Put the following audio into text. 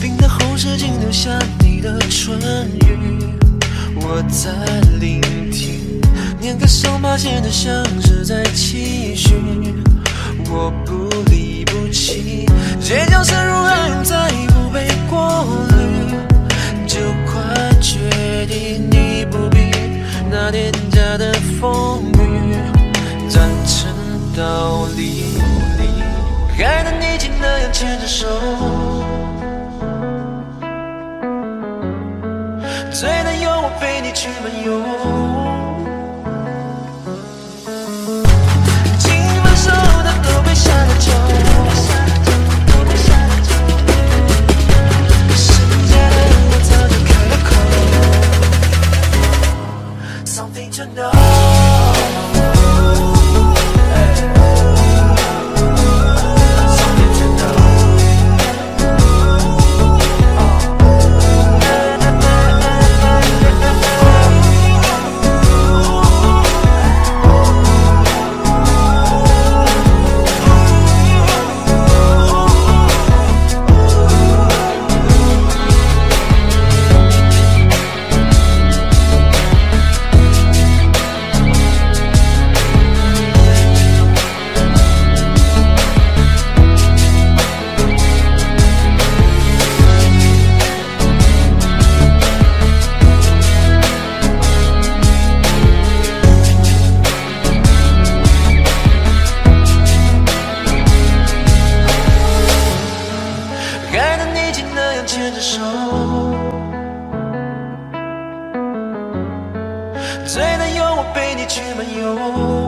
冰的后视镜留下你的唇语，我在聆听，念个手码显得像是在期许，我不离不弃，倔强深入暗涌再不被过滤，就快决定你不必那廉价的风雨，赞成道理，还能你竟那样牵着手。最能有我陪你去漫游，去漫游。